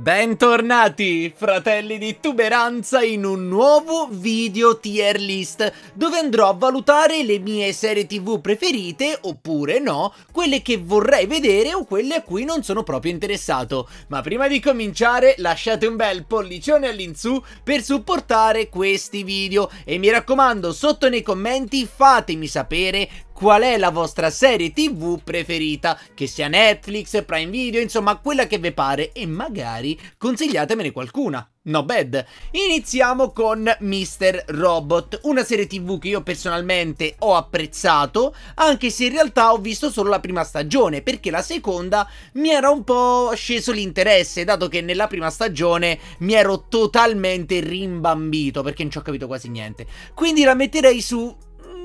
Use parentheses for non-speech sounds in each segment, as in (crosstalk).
Bentornati, fratelli di tuberanza, in un nuovo video tier list dove andrò a valutare le mie serie tv preferite, oppure no, quelle che vorrei vedere o quelle a cui non sono proprio interessato. Ma prima di cominciare lasciate un bel pollicione all'insù per supportare questi video e mi raccomando sotto nei commenti fatemi sapere qual è la vostra serie tv preferita, che sia Netflix, Prime Video, insomma quella che vi pare e magari consigliatemene qualcuna. No bad. Iniziamo con Mr. Robot, una serie tv che io personalmente ho apprezzato, anche se in realtà ho visto solo la prima stagione, perché la seconda mi era un po' sceso l'interesse, dato che nella prima stagione mi ero totalmente rimbambito, perché non ci ho capito quasi niente. Quindi la metterei su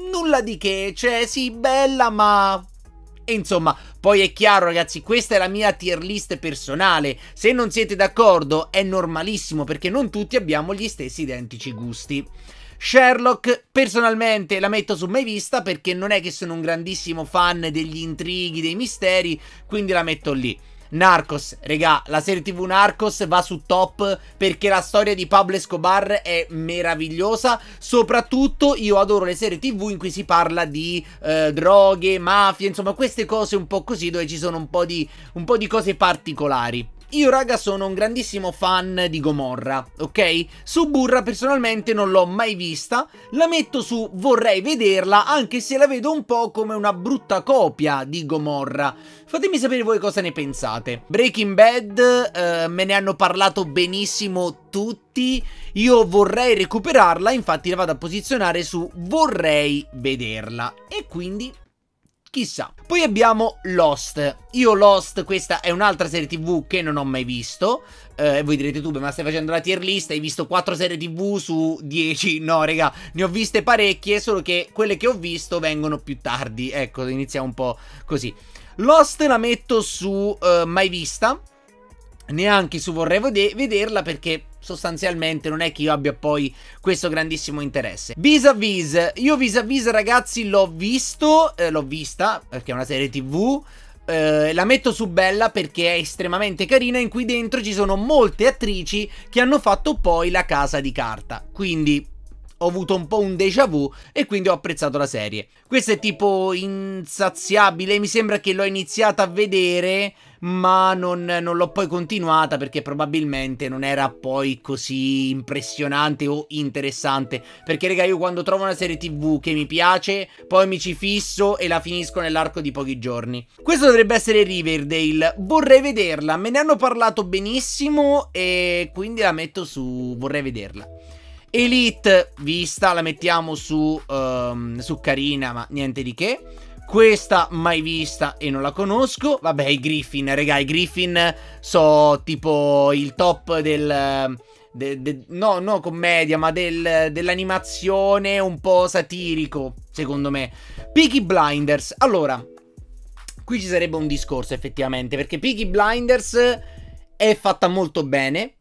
nulla di che, cioè sì, bella ma... Insomma, poi è chiaro ragazzi, questa è la mia tier list personale, se non siete d'accordo è normalissimo perché non tutti abbiamo gli stessi identici gusti. Sherlock, personalmente la metto su mai vista perché non è che sono un grandissimo fan degli intrighi, dei misteri, quindi la metto lì. Narcos, regà, la serie tv Narcos va su top perché la storia di Pablo Escobar è meravigliosa. Soprattutto io adoro le serie tv in cui si parla di eh, droghe, mafia, insomma queste cose un po' così dove ci sono un po' di, un po di cose particolari. Io raga sono un grandissimo fan di Gomorra, ok? Su Burra personalmente non l'ho mai vista, la metto su vorrei vederla anche se la vedo un po' come una brutta copia di Gomorra. Fatemi sapere voi cosa ne pensate. Breaking Bad eh, me ne hanno parlato benissimo tutti, io vorrei recuperarla, infatti la vado a posizionare su vorrei vederla e quindi chissà. Poi abbiamo Lost. Io Lost, questa è un'altra serie tv che non ho mai visto. E eh, voi direte tu, ma stai facendo la tier list, hai visto 4 serie tv su 10? (laughs) No, raga, ne ho viste parecchie, solo che quelle che ho visto vengono più tardi. Ecco, iniziamo un po' così. Lost la metto su uh, mai vista. Neanche su vorrei vederla perché sostanzialmente non è che io abbia poi questo grandissimo interesse. Vis-a-vis, io vis-a-vis ragazzi l'ho visto, eh, l'ho vista perché è una serie tv, eh, la metto su Bella perché è estremamente carina in cui dentro ci sono molte attrici che hanno fatto poi la casa di carta, quindi ho avuto un po' un déjà vu e quindi ho apprezzato la serie. Questo è tipo insaziabile, mi sembra che l'ho iniziata a vedere ma non, non l'ho poi continuata perché probabilmente non era poi così impressionante o interessante. Perché raga io quando trovo una serie tv che mi piace poi mi ci fisso e la finisco nell'arco di pochi giorni. Questo dovrebbe essere Riverdale, vorrei vederla, me ne hanno parlato benissimo e quindi la metto su vorrei vederla. Elite vista, la mettiamo su, um, su carina, ma niente di che. Questa mai vista e non la conosco. Vabbè, i Griffin, raga, i Griffin so tipo il top del... De, de, no, no commedia, ma del, dell'animazione un po' satirico, secondo me. Peaky Blinders. Allora, qui ci sarebbe un discorso effettivamente, perché Peaky Blinders è fatta molto bene,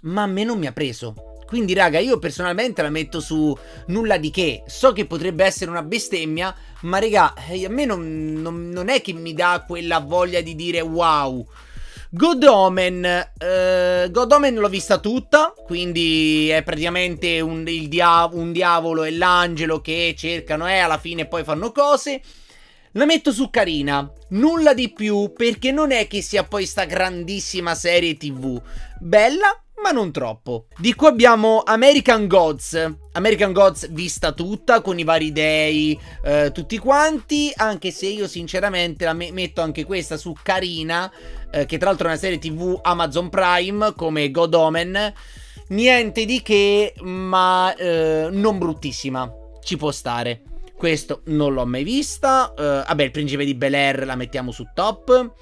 ma a me non mi ha preso. Quindi, raga, io personalmente la metto su nulla di che. So che potrebbe essere una bestemmia, ma, raga, eh, a me non, non, non è che mi dà quella voglia di dire wow. God Omen, Omen l'ho vista tutta, quindi è praticamente un, dia un diavolo e l'angelo che cercano e eh, alla fine poi fanno cose. La metto su carina, nulla di più perché non è che sia poi sta grandissima serie tv. Bella, ma non troppo. Di qua abbiamo American Gods. American Gods vista tutta, con i vari dei, eh, tutti quanti, anche se io sinceramente la me metto anche questa su Carina, eh, che tra l'altro è una serie tv Amazon Prime, come God Omen. Niente di che, ma eh, non bruttissima. Ci può stare. Questo non l'ho mai vista. Uh, vabbè, il principe di Bel Air la mettiamo su top.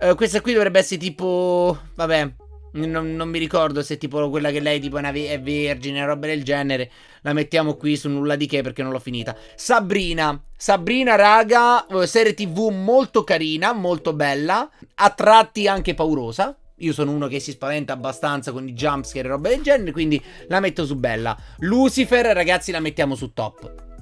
Uh, questa qui dovrebbe essere tipo... Vabbè, non, non, mi ricordo se tipo quella che lei tipo è vergine, roba del genere. La mettiamo qui su nulla di che perché non l'ho finita. Sabrina. Sabrina, raga, eh, serie tv molto carina, molto bella. A tratti anche paurosa. Io sono uno che si spaventa abbastanza con i jumpscare e roba del genere, quindi la metto su bella. Lucifer, ragazzi, la mettiamo su top.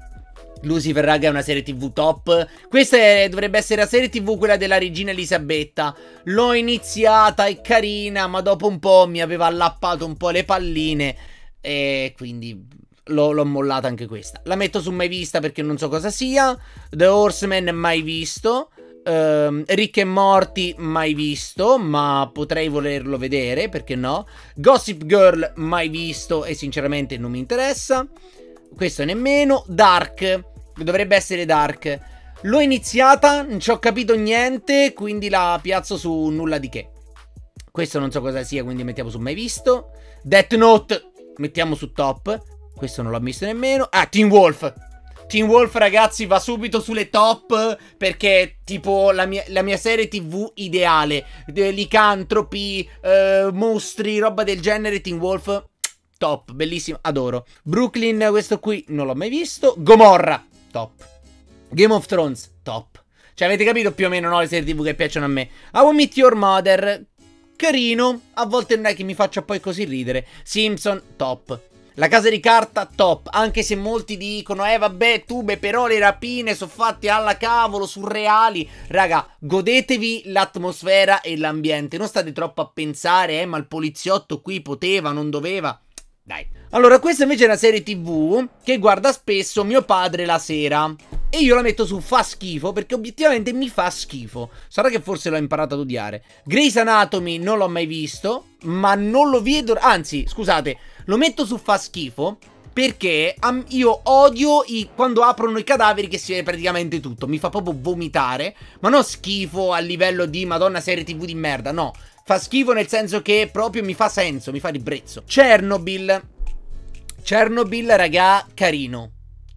Lucifer, raga, è una serie tv top. Questa è, dovrebbe essere la serie tv, quella della regina Elisabetta. L'ho iniziata, è carina, ma dopo un po' mi aveva allappato un po' le palline. E quindi l'ho mollata anche questa. La metto su mai vista perché non so cosa sia. The Horseman mai visto. Uh, Rick e Morty mai visto, ma potrei volerlo vedere, perché no? Gossip Girl mai visto e sinceramente non mi interessa. Questo nemmeno. Dark Dovrebbe essere Dark. L'ho iniziata, non ci ho capito niente, quindi la piazzo su nulla di che. Questo non so cosa sia, quindi mettiamo su mai visto. Death Note, mettiamo su top. Questo non l'ho visto nemmeno. Ah, Teen Wolf. Teen Wolf, ragazzi, va subito sulle top perché è tipo la mia, la mia serie TV ideale. Licantropi, eh, mostri, roba del genere. Teen Wolf, top, bellissimo, adoro. Brooklyn, questo qui non l'ho mai visto. Gomorra, top. Game of Thrones, top. Cioè, avete capito più o meno, no, le serie TV che piacciono a me. I Meet Your Mother, carino. A volte non è che mi faccia poi così ridere. Simpson, top. La casa di carta, top. Anche se molti dicono, eh vabbè, tube, però le rapine sono fatte alla cavolo, surreali. Raga, godetevi l'atmosfera e l'ambiente. Non state troppo a pensare, eh, ma il poliziotto qui poteva, non doveva. Dai. Allora, questa invece è una serie tv che guarda spesso mio padre la sera. E io la metto su fa schifo perché obiettivamente mi fa schifo. Sarà che forse l'ho imparato ad odiare. Grey's Anatomy non l'ho mai visto, ma non lo vedo... Anzi, scusate, lo metto su fa schifo perché io odio i, quando aprono i cadaveri che si vede praticamente tutto. Mi fa proprio vomitare, ma non schifo a livello di madonna serie tv di merda, no. Fa schifo nel senso che proprio mi fa senso, mi fa ribrezzo. Chernobyl. Chernobyl, raga, carino.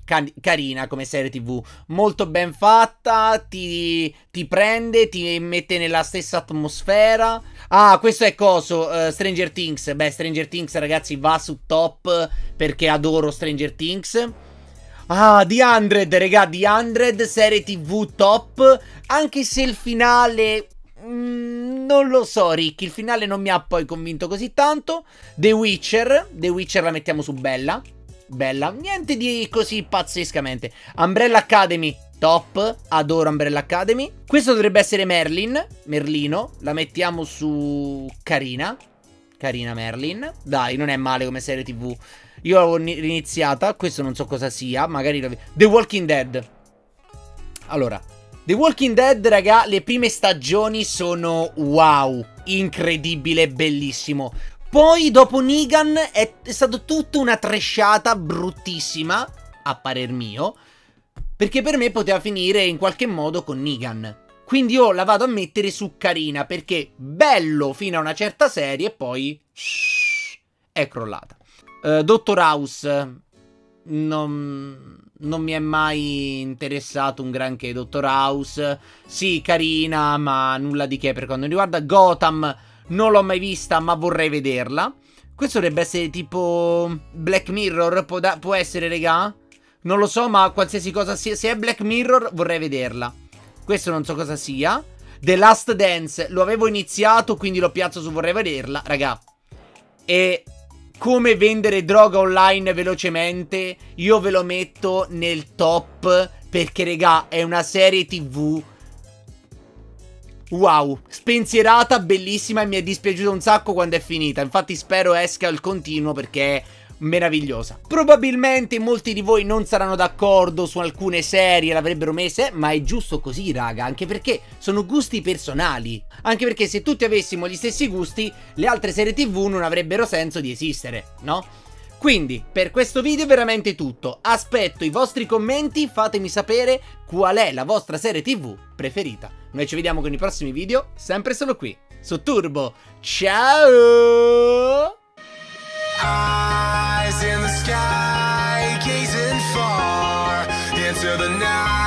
Can carina come serie tv, molto ben fatta, ti, ti, prende, ti mette nella stessa atmosfera. Ah, questo è coso, uh, Stranger Things. Beh, Stranger Things ragazzi va su top perché adoro Stranger Things. Ah, The 100, raga, The 100, serie tv top, anche se il finale Mm, non lo so, Rick. Il finale non mi ha poi convinto così tanto. The Witcher. The Witcher la mettiamo su bella. Bella. Niente di così pazzescamente. Umbrella Academy. Top. Adoro Umbrella Academy. Questo dovrebbe essere Merlin. Merlino. La mettiamo su carina. Carina Merlin. Dai, non è male come serie TV. Io l'avevo iniziata. Questo non so cosa sia. Magari. The Walking Dead. Allora, The Walking Dead, raga, le prime stagioni sono wow, incredibile, bellissimo. Poi, dopo Negan, è, è stata tutta una tresciata bruttissima, a parer mio, perché per me poteva finire in qualche modo con Negan. Quindi io la vado a mettere su carina, perché bello fino a una certa serie e poi... Shh, è crollata. Uh, Dottor House, non non mi è mai interessato un granché Dottor House. Sì, carina, ma nulla di che per quanto riguarda Gotham. Non l'ho mai vista, ma vorrei vederla. Questo dovrebbe essere tipo Black Mirror, può, può essere, regà? Non lo so, ma qualsiasi cosa sia, se è Black Mirror vorrei vederla. Questo non so cosa sia. The Last Dance, lo avevo iniziato, quindi lo piazzo su vorrei vederla, raga. E come vendere droga online velocemente, io ve lo metto nel top perché, regà, è una serie tv Wow, spensierata, bellissima e mi è dispiaciuto un sacco quando è finita. Infatti spero esca il continuo perché meravigliosa. Probabilmente molti di voi non saranno d'accordo su alcune serie, l'avrebbero messe, ma è giusto così, raga, anche perché sono gusti personali. Anche perché se tutti avessimo gli stessi gusti, le altre serie TV non avrebbero senso di esistere, no? Quindi, per questo video è veramente tutto. Aspetto i vostri commenti, fatemi sapere qual è la vostra serie TV preferita. Noi ci vediamo con i prossimi video, sempre solo qui, su Turbo. Ciao! Eyes in the sky, gazing far into the night.